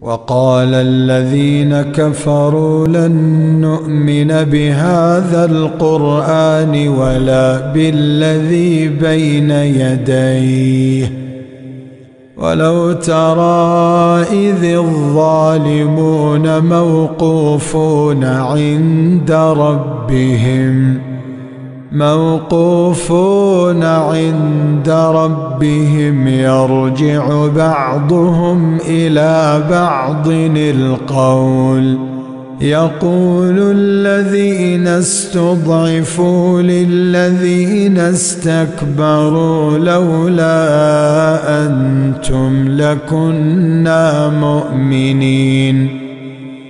وقال الذين كفروا لن نؤمن بهذا القرآن ولا بالذي بين يديه. ولو ترى إذ الظالمون موقوفون عند ربهم موقوفون عند ربهم يرجع بعضهم إلى بعض القول. يقول الذين استضعفوا للذين استكبروا لولا أنتم لكنا مؤمنين.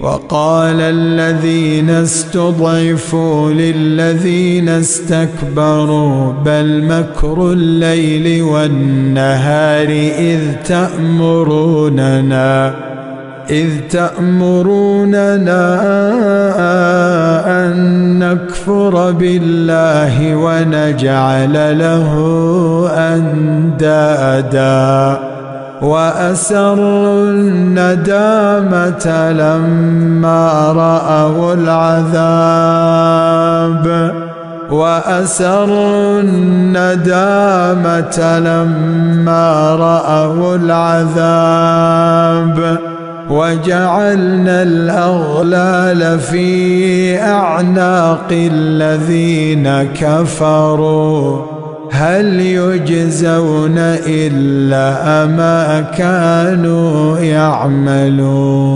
وقال الذين استضعفوا للذين استكبروا بل مكر الليل والنهار إذ تأمروننا إذ تأمروننا أن نكفر بالله ونجعل له أندادا. وأسروا الندامة لما رأوا العذاب. وأسروا الندامة لما رأوا العذاب. وجعلنا الأغلال في أعناق الذين كفروا. هل يجزون إلا ما كانوا يعملون؟